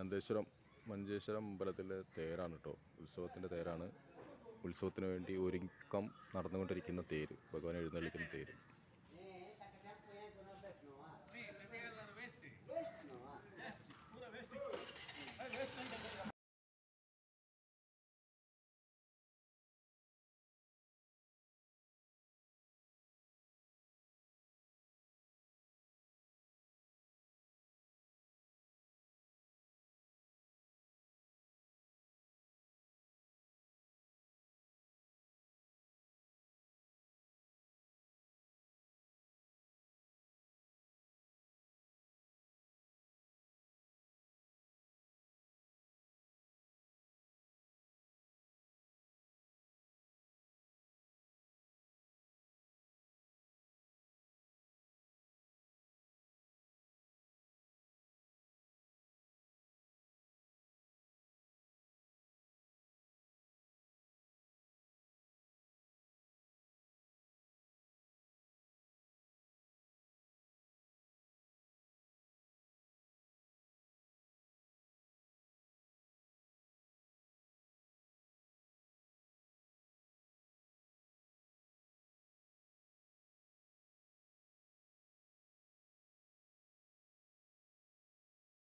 അനന്തേശ്വരം മഞ്ചേശ്വരം അമ്പലത്തിലെ തേരാണ് കേട്ടോ ഉത്സവത്തിന്റെ തേരാണ്. ഉത്സവത്തിന് വേണ്ടി ഒരുക്കം നടന്നുകൊണ്ടിരിക്കുന്ന തേര്. ഭഗവാൻ എഴുന്നള്ളിക്കുന്ന തേര്.